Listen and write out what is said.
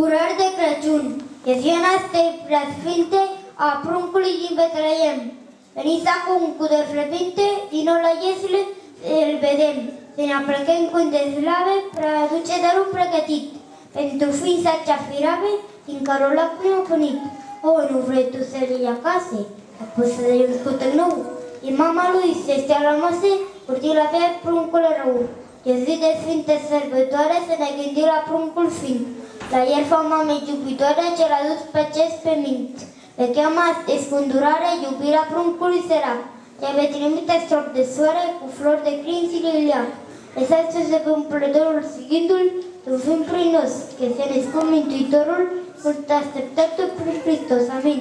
Urări de Crăciun. E ziua noastră preasfinte a pruncului din Betleem. Veniți acum cu de frebinte, din nou la Iesule, îl vedem. Să ne aplecăm cu de slave, preaduce darul pregătit. Pentru ființa cea firave, din carola cu ne-a punit. O, nu vrei tu să-l iei acasă? A pus să iei un scută nou. E mama lui, se stea la masă, urtil avea pruncul rău. E zi de sfinte sărbătoare să ne gândim la pruncul sfânt. La el fa mamei iubitoare ce l-a dus pe acest pe minți. Le cheamă descundurare iubirea pruncului sărac. Ce ave trimite strop de soare cu flori de crin ilia. Lăsați să pe împlădorul sigindul un film prinos, că se ne scump Mântuitorul, mult așteptată prin Hristos. Amin.